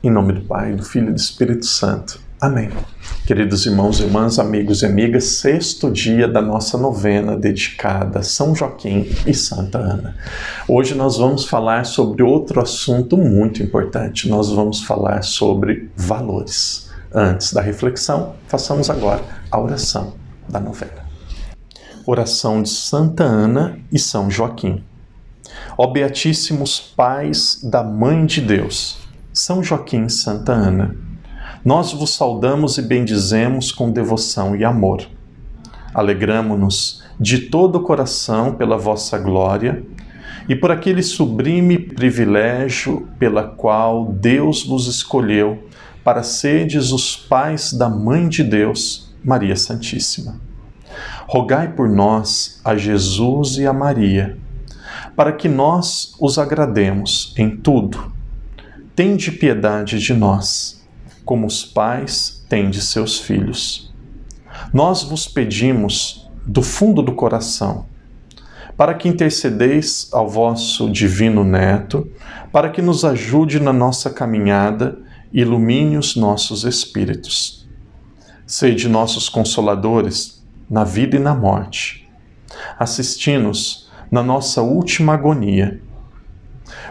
Em nome do Pai, do Filho e do Espírito Santo. Amém. Queridos irmãos, irmãs, amigos e amigas, sexto dia da nossa novena dedicada a São Joaquim e Santa Ana. Hoje nós vamos falar sobre outro assunto muito importante. Nós vamos falar sobre valores. Antes da reflexão, façamos agora a oração da novena. Oração de Santa Ana e São Joaquim. Ó Beatíssimos Pais da Mãe de Deus, São Joaquim Santa Ana nós vos saudamos e bendizemos com devoção e amor. Alegramo-nos de todo o coração pela vossa glória e por aquele sublime privilégio pela qual Deus vos escolheu para serdes os pais da Mãe de Deus, Maria Santíssima. Rogai por nós a Jesus e a Maria, para que nós os agrademos em tudo. Tende piedade de nós como os pais têm de seus filhos. Nós vos pedimos do fundo do coração, para que intercedeis ao vosso divino Neto, para que nos ajude na nossa caminhada e ilumine os nossos espíritos. Sede nossos consoladores na vida e na morte. Assisti-nos na nossa última agonia,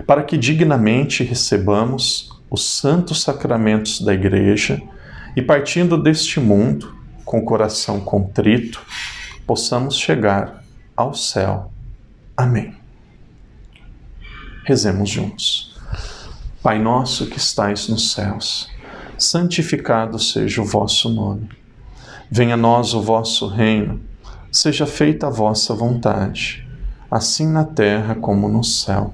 para que dignamente recebamos os santos sacramentos da Igreja e, partindo deste mundo, com o coração contrito, possamos chegar ao céu. Amém. Rezemos juntos. Pai nosso que estais nos céus, santificado seja o vosso nome. Venha a nós o vosso reino, seja feita a vossa vontade, assim na terra como no céu.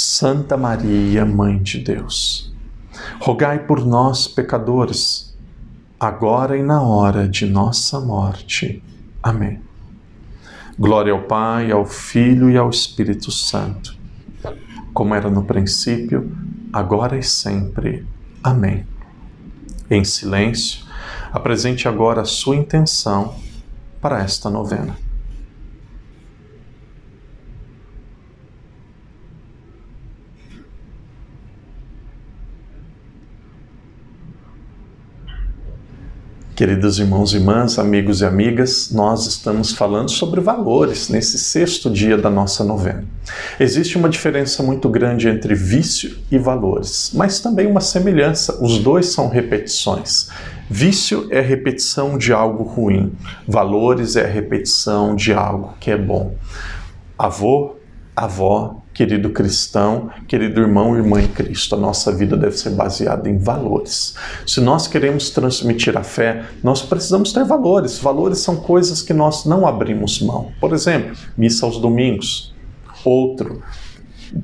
Santa Maria, Mãe de Deus, rogai por nós, pecadores, agora e na hora de nossa morte. Amém. Glória ao Pai, ao Filho e ao Espírito Santo, como era no princípio, agora e sempre. Amém. Em silêncio, apresente agora a sua intenção para esta novena. Queridos irmãos e irmãs, amigos e amigas, nós estamos falando sobre valores nesse sexto dia da nossa novena. Existe uma diferença muito grande entre vício e valores, mas também uma semelhança, os dois são repetições. Vício é repetição de algo ruim, valores é repetição de algo que é bom. Avô, avó, querido cristão, querido irmão e irmã em Cristo, a nossa vida deve ser baseada em valores. Se nós queremos transmitir a fé, nós precisamos ter valores. Valores são coisas que nós não abrimos mão. Por exemplo, missa aos domingos. Outro,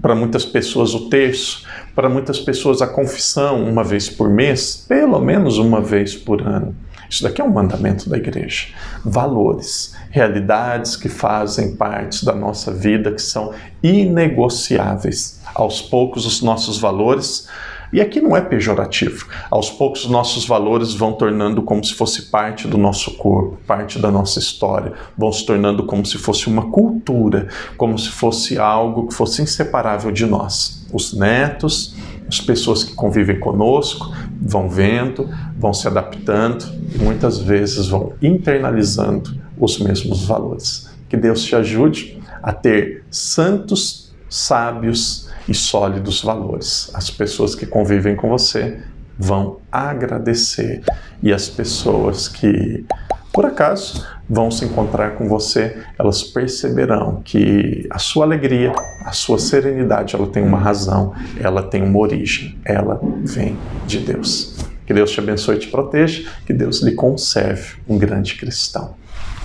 para muitas pessoas o terço, para muitas pessoas a confissão uma vez por mês, pelo menos uma vez por ano. Isso daqui é um mandamento da igreja. Valores, realidades que fazem parte da nossa vida, que são inegociáveis. Aos poucos, os nossos valores e aqui não é pejorativo. Aos poucos, nossos valores vão tornando como se fosse parte do nosso corpo, parte da nossa história, vão se tornando como se fosse uma cultura, como se fosse algo que fosse inseparável de nós. Os netos, as pessoas que convivem conosco vão vendo, vão se adaptando e muitas vezes vão internalizando os mesmos valores. Que Deus te ajude a ter santos, sábios e sólidos valores. As pessoas que convivem com você vão agradecer e as pessoas que por acaso vão se encontrar com você, elas perceberão que a sua alegria, a sua serenidade, ela tem uma razão, ela tem uma origem, ela vem de Deus. Que Deus te abençoe e te proteja, que Deus lhe conserve um grande cristão.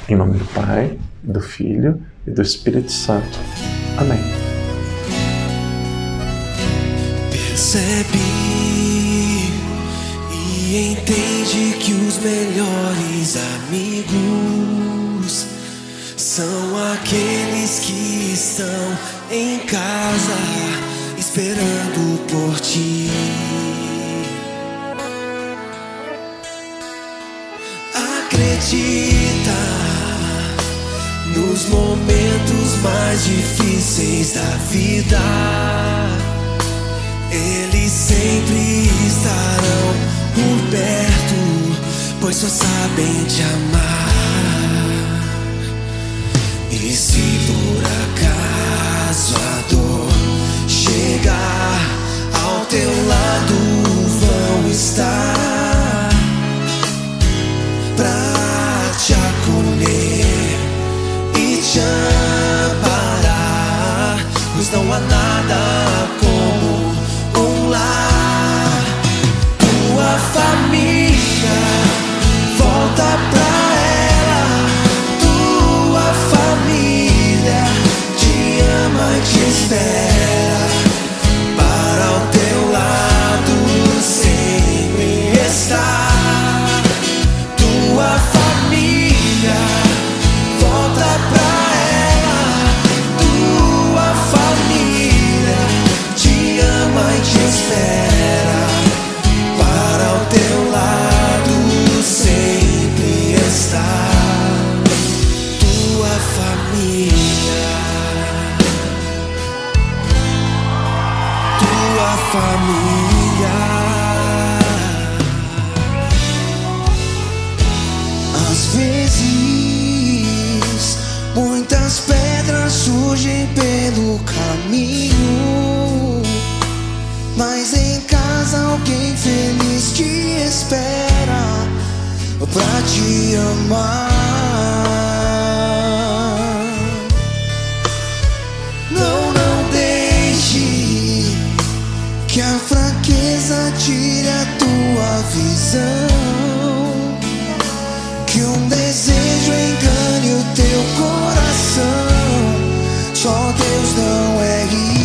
Em nome do Pai, do Filho e do Espírito Santo. Amém. Entende que os melhores amigos são aqueles que estão em casa esperando por ti. Acredita nos momentos mais difíceis da vida. Eles sempre estarão pois só sabem te amar. E se por acaso a dor chegar ao teu lado, vão estar família. Às vezes, muitas pedras surgem pelo caminho. Mas em casa alguém feliz te espera pra te amar. Que a fraqueza tire a tua visão. Que um desejo engane o teu coração. Só Deus não é ilusão.